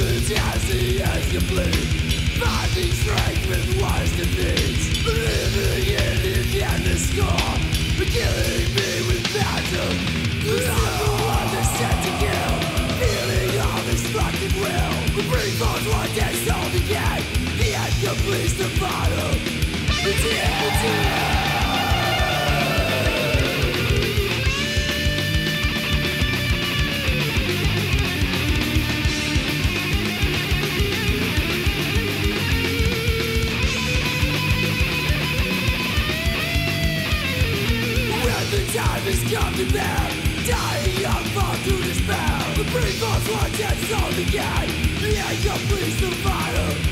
enthusiasm as you bleed Finding strength with Living in the endless Killing me with I'm the one to kill destructive will one day again The end completes the bottom The end, the end time is coming back Dying young, fall to despair The brief lost once dead soul again. The incomplete